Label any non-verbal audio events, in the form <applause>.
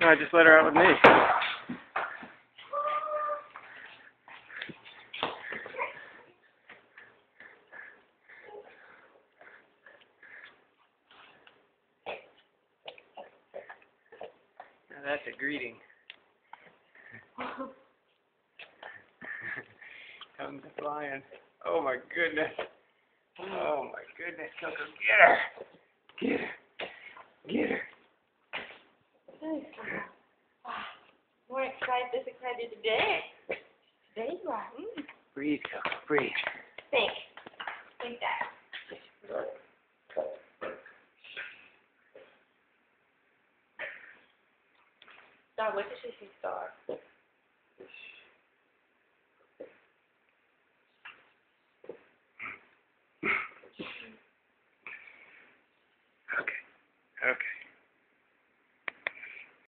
No, I just let her out with me. Now that's a greeting. <laughs> Comes flying. Oh my goodness. Oh my goodness, Coco, get her. Get her. excited, this excited today. Today you are. Mm. Breathe, Coco, breathe. Think. Think that. Star, what does she see, Star? Okay. Okay.